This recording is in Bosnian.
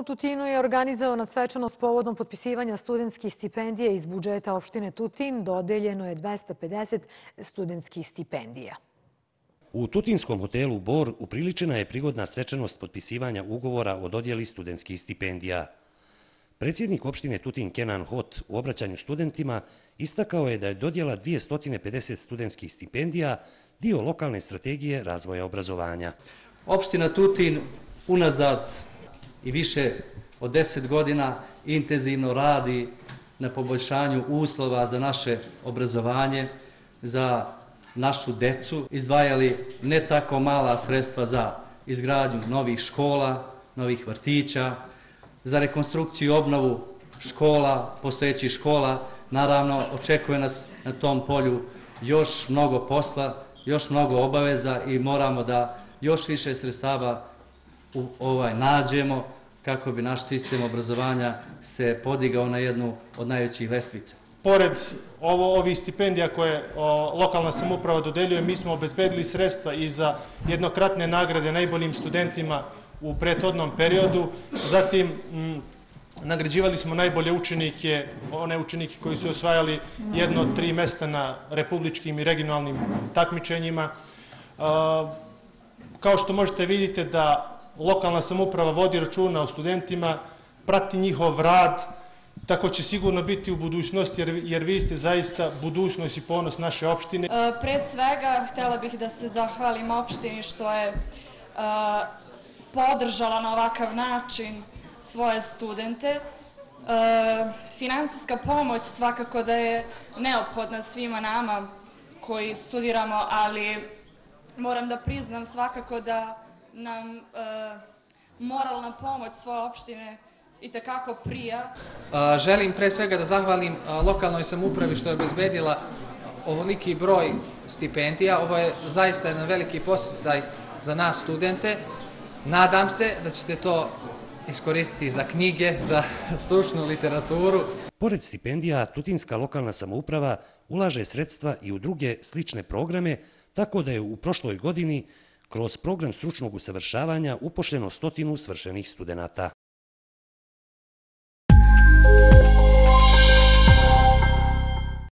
u Tutinu je organizovana svečanost povodom potpisivanja studentskih stipendije iz budžeta opštine Tutin. Dodeljeno je 250 studentskih stipendija. U Tutinskom hotelu Bor upriličena je prigodna svečanost potpisivanja ugovora o dodjeli studentskih stipendija. Predsjednik opštine Tutin Kenan Hot u obraćanju studentima istakao je da je dodjela 250 studentskih stipendija dio lokalne strategije razvoja obrazovanja. Opština Tutin unazad i više od deset godina intenzivno radi na poboljšanju uslova za naše obrazovanje, za našu decu, izdvajali ne tako mala sredstva za izgradnju novih škola, novih vrtića, za rekonstrukciju i obnovu škola, postojećih škola. Naravno, očekuje nas na tom polju još mnogo posla, još mnogo obaveza i moramo da još više sredstava ovaj nađemo kako bi naš sistem obrazovanja se podigao na jednu od najvećih lestvica. Pored ovo, ovih stipendija koje o, lokalna samuprava dodeljuje, mi smo obezbedili sredstva i za jednokratne nagrade najboljim studentima u prethodnom periodu. Zatim, m, nagrađivali smo najbolje učenike, one učenike koji su osvajali jedno od tri mesta na republičkim i regionalnim takmičenjima. Kao što možete vidite da lokalna samuprava vodi računa o studentima, prati njihov rad, tako će sigurno biti u budućnosti, jer, jer vi ste zaista budućnost i ponos naše opštine. E, pre svega, htjela bih da se zahvalim opštini što je e, podržala na ovakav način svoje studente. E, finansijska pomoć svakako da je neophodna svima nama koji studiramo, ali moram da priznam svakako da nam e, moralna pomoć svoje opštine i takako prija. Želim pre svega da zahvalim lokalnoj samupravi što je obezbedila ovoliki broj stipendija. Ovo je zaista jedan veliki posjecaj za nas studente. Nadam se da ćete to iskoristiti za knjige, za stručnu literaturu. Pored stipendija, Tutinska lokalna samouprava ulaže sredstva i u druge slične programe, tako da je u prošloj godini kroz program stručnog usavršavanja upošljeno stotinu svršenih studenta.